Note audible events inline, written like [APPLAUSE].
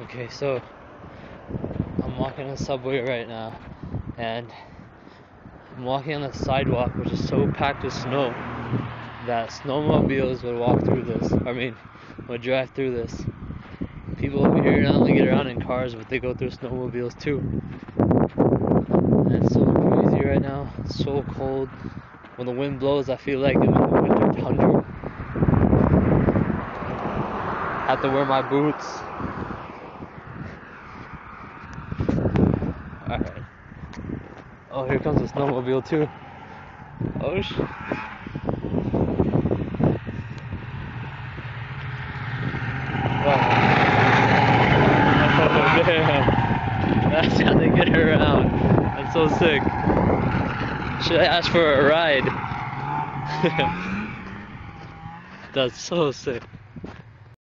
Okay, so I'm walking on the subway right now, and I'm walking on the sidewalk, which is so packed with snow that snowmobiles would walk through this. I mean, would drive through this. People over here not only get around in cars, but they go through snowmobiles too. And it's so crazy right now. It's so cold. When the wind blows, I feel like I'm in winter tundra. Have to wear my boots. Alright. Oh, here comes a snowmobile too. Oh sh. Oh, damn. That's how they get around. That's so sick. Should I ask for a ride? [LAUGHS] That's so sick.